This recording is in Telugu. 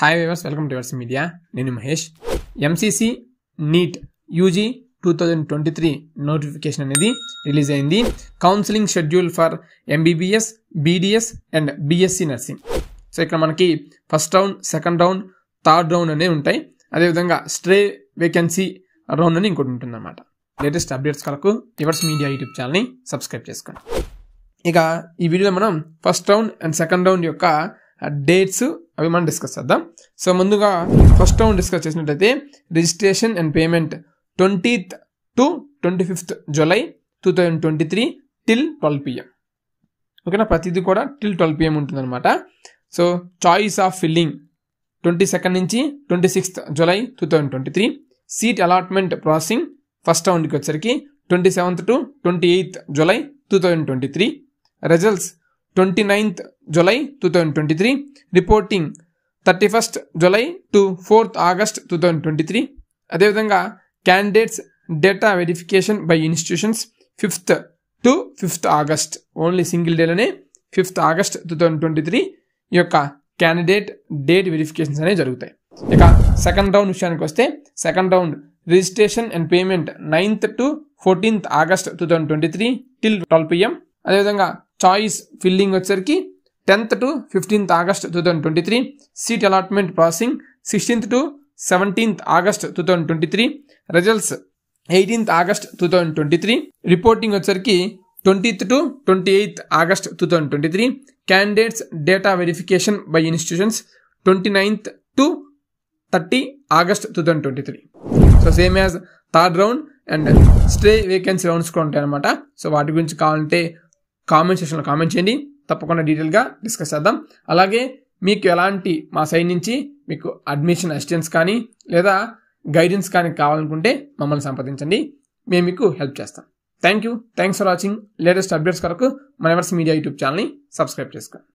Hi viewers welcome to media నేను Mahesh. MCC NEET UG two thousand twenty three notification అనేది రిలీజ్ అయింది. Counselling schedule for MBBS BDS and BSc nursing so ఇక్కడ మనకి first round second round third round అనేవి ఉంటాయి. అదేవిధంగా స్ట్రే వేకెన్సీ రౌండ్ అని ఇంకోటి ఉంటుందన్నమాట. లేటెస్ట్ అప్డేట్స్ కొరకు రివర్స్ మీడియా యూట్యూబ్ ఛానల్ని సబ్స్క్రైబ్ చేసుకోండి. ఇక ఈ వీడియోలో మనం first round and second round యొక్క డేట్స్ అవి మనం డిస్కస్ చేద్దాం. సో ముందుగా ఫస్ట్ రౌండ్ డిస్కస్ చేసినట్టయితే registration and payment twentieth to twenty fifth July two thousand twenty three till twelve PM ఓకేనా ప్రతిదీ కూడా టిల్ ట్వెల్వ్ పిఎం ఉంటుందన్నమాట. So choice of filling twenty second నుంచి twenty sixth July two thousand twenty three seat allotment processing first రౌండ్కి వచ్చరికి twenty seventh to twenty eighth July two thousand twenty three results twenty ninth July two thousand twenty three reporting thirty first July to fourth August two thousand twenty three అదేవిధంగా candidates data verification by institutions fifth to fifth August only single డేలోనే fifth August two thousand twenty three ఈ యొక్క క్యాండిడేట్ డేట్ వెరిఫికేషన్స్ అనేవి జరుగుతాయి. ఇక సెకండ్ రౌండ్ విషయానికి వస్తే second round registration and payment ninth to fourteenth August two thousand twenty three till twelve PM అదేవిధంగా చాయిస్ ఫిల్లింగ్ వచ్చరికి tenth to fifteenth August two thousand twenty three seat allotment processing sixteenth to seventeenth August two thousand twenty three results eighteenth August two thousand twenty three reporting వచ్చరికి twentieth to twenty eighth August two thousand twenty three candidates data verification by institutions twenty ninth to thirty August two thousand twenty three so same as third round and stay vacancy rounds కూడా ఉంటాయి అనమాట సో వాటి గురించి కావాలంటే కామెంట్ సెక్షన్లో కామెంట్ చేయండి. తప్పకుండా డీటెయిల్గా డిస్కస్ చేద్దాం. అలాగే మీకు ఎలాంటి మా సైడ్ నుంచి మీకు అడ్మిషన్ అసిస్టెన్స్ కానీ లేదా గైడెన్స్ కానీ కావాలనుకుంటే మమ్మల్ని సంప్రదించండి. మేము మీకు హెల్ప్ చేస్తాం. Thank you. Thanks for watching. Latest updates కొరకు మన మీడియా యూట్యూబ్ ఛానల్ని సబ్స్క్రైబ్ చేసుకోండి.